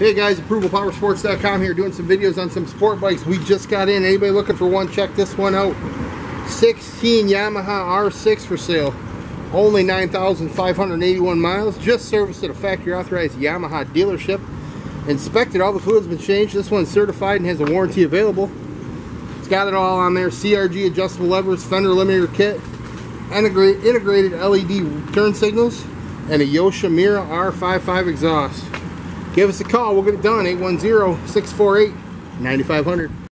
Hey guys, ApprovalPowersports.com here doing some videos on some sport bikes. We just got in. Anybody looking for one, check this one out. 16 Yamaha R6 for sale. Only 9,581 miles. Just serviced at a factory authorized Yamaha dealership. Inspected, all the fluids been changed. This one's certified and has a warranty available. It's got it all on there. CRG adjustable levers, fender eliminator kit, integrated LED turn signals, and a Yoshimura R55 exhaust. Give us a call. We'll get it done. 810-648-9500.